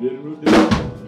Vermedi.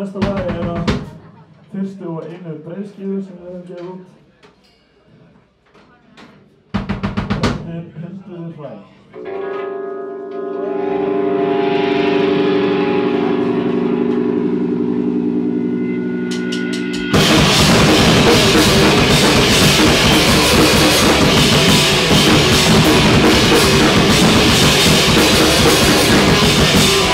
Næsta lag er að fyrstu og einu breiðskífu sem við höfum gefið út. Þetta er Hunduður hlæ. Takk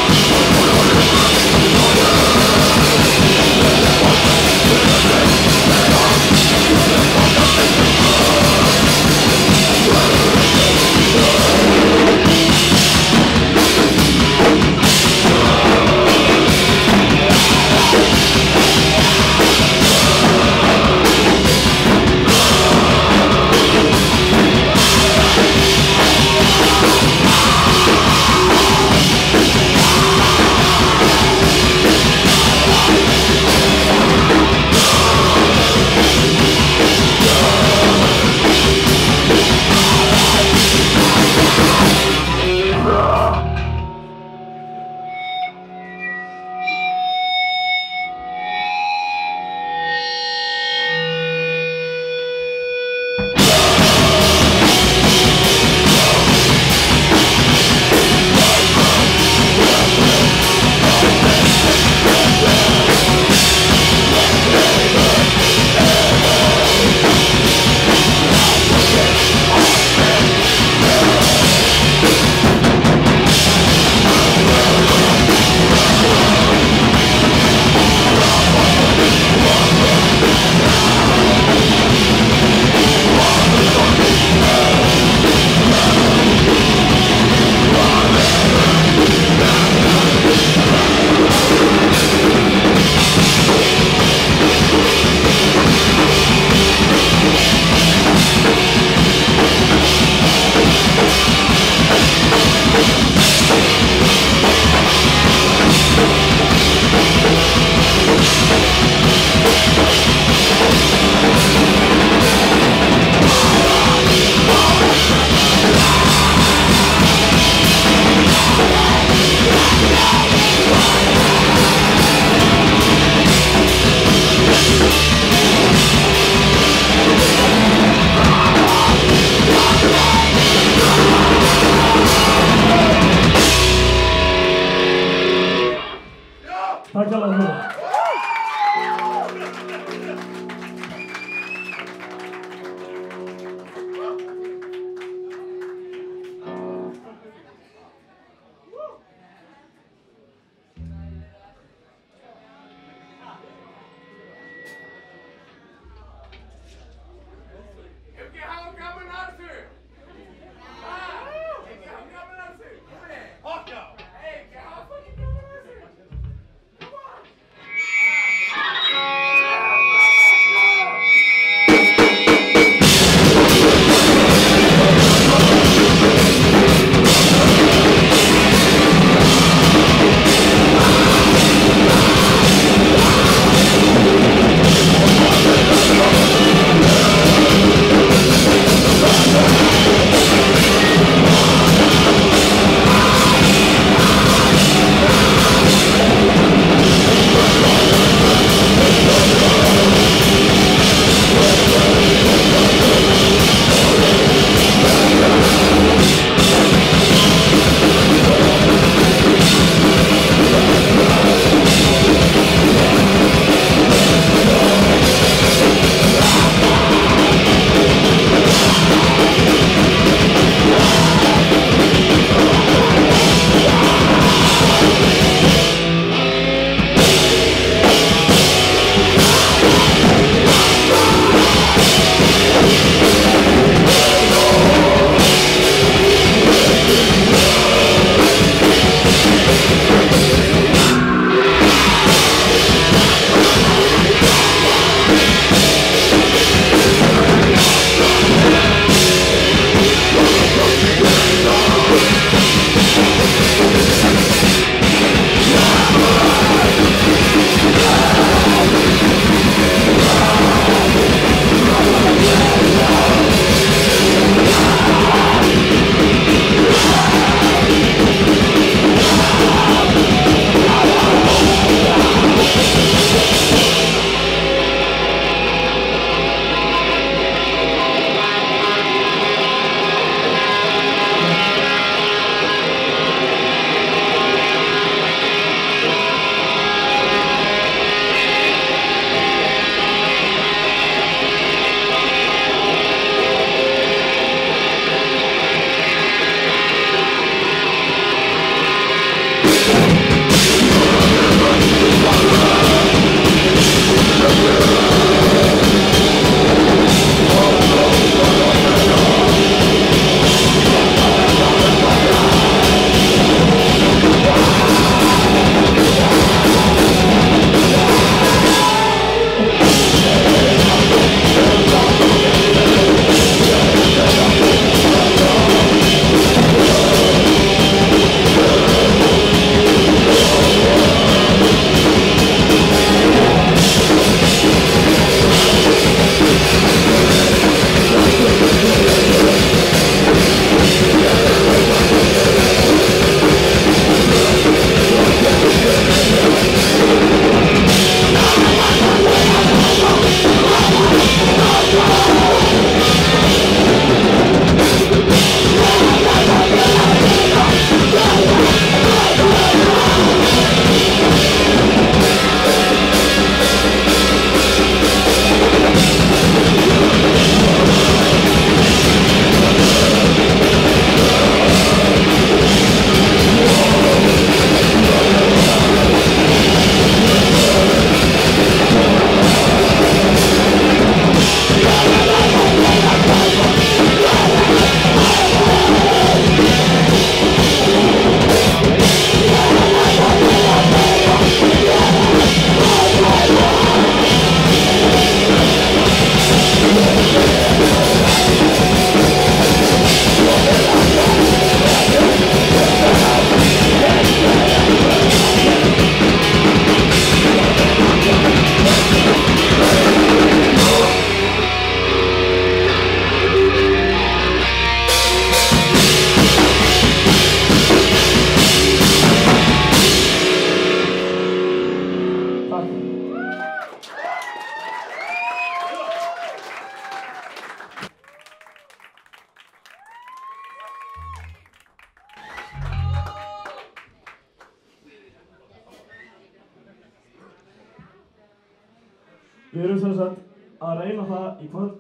Við erum sem sagt að reyna það í kvöld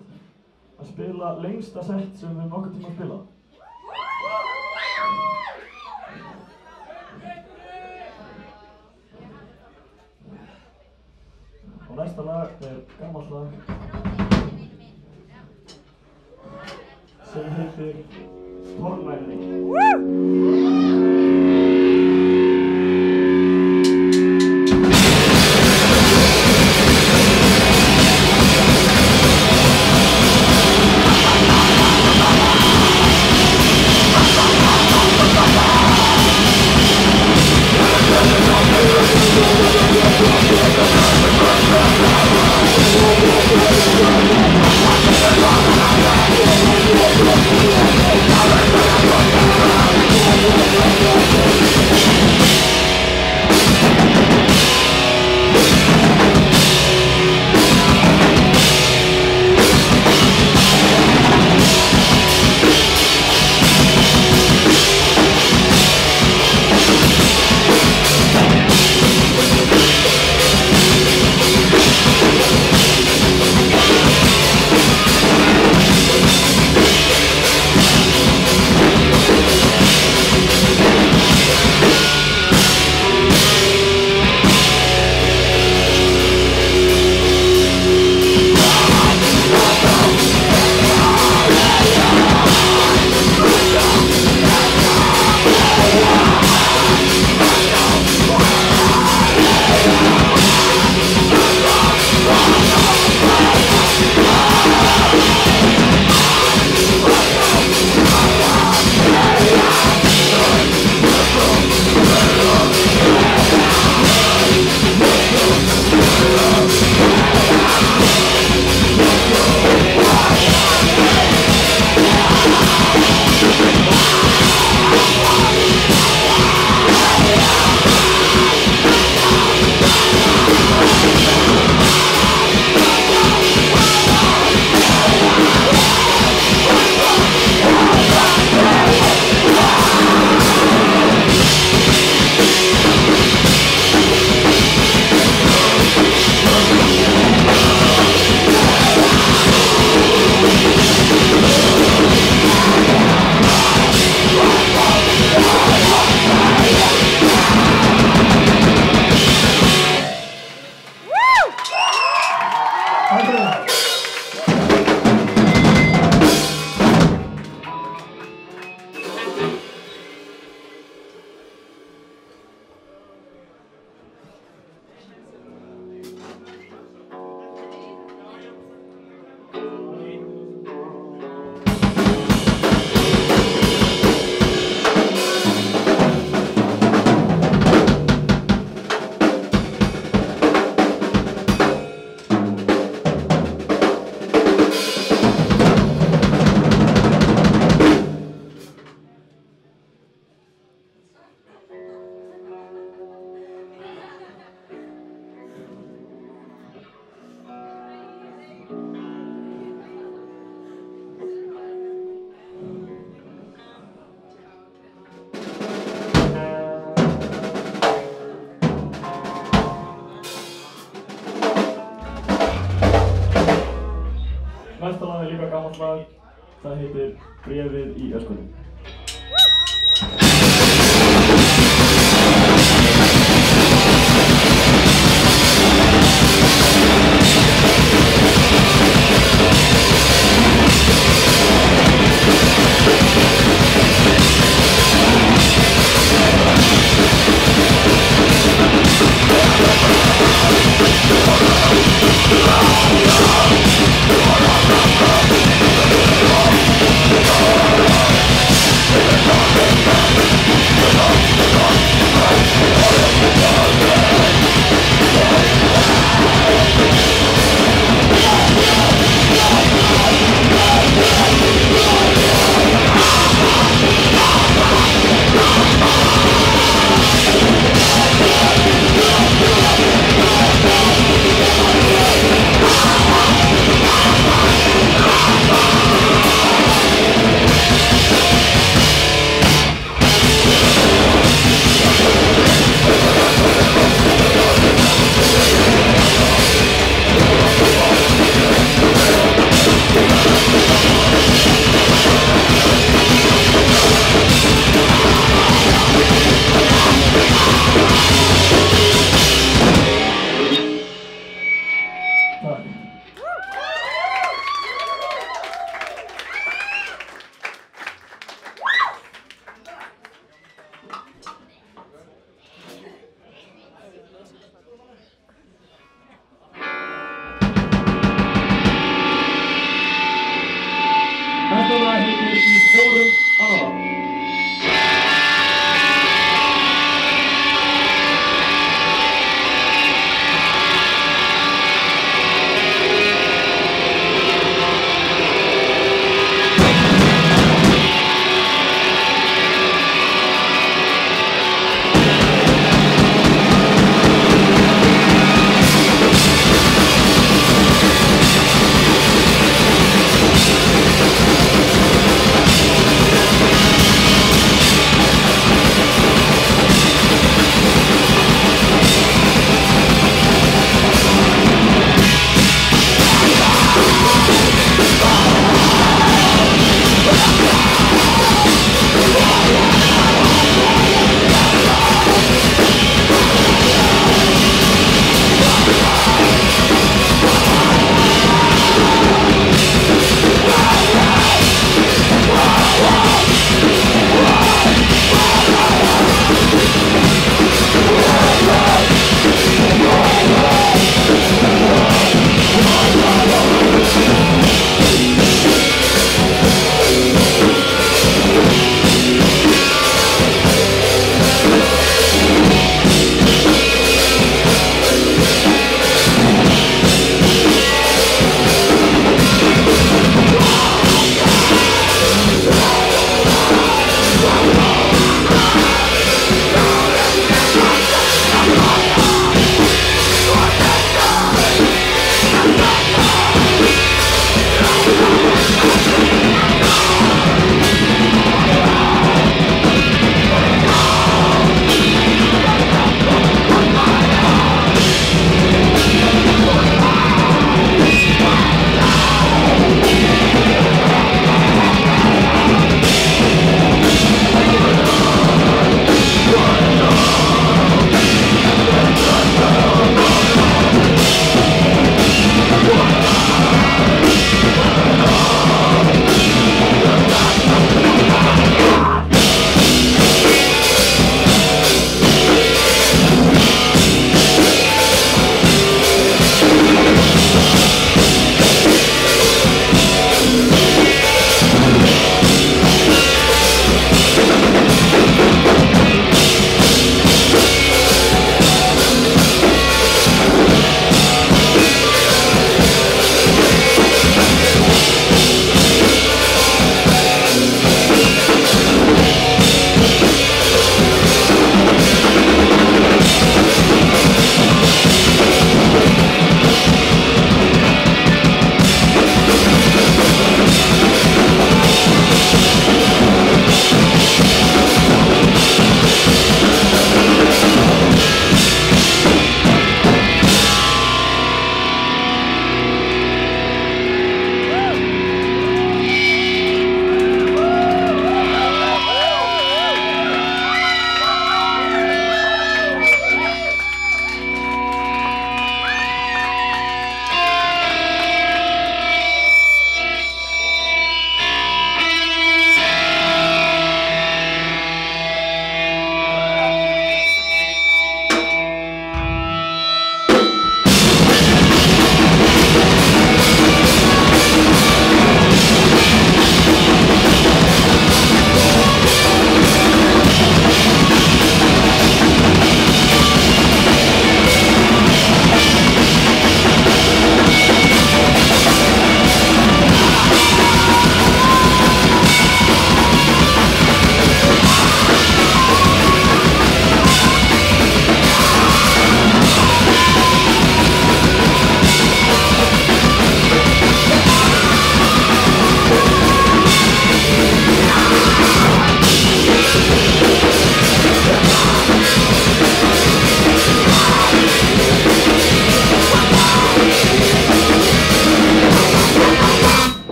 að spila lengsta sett sem við nokkuð tíma að spila. Og næsta lag er gammalt lag sem heitir Tornæðing.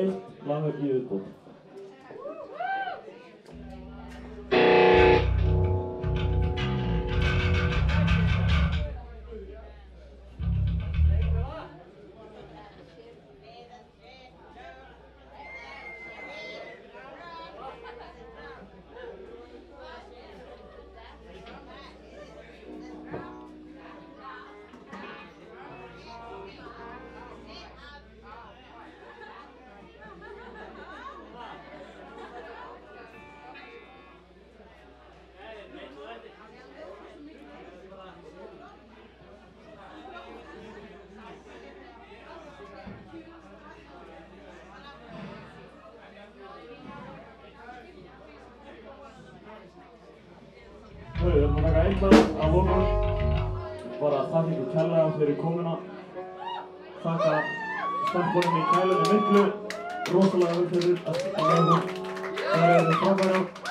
Taka eitt lag í viðbútt. Við Þakka stelpunum í kælunni miklu. Rosalega vel fyrir að. Það er þetta frábæra.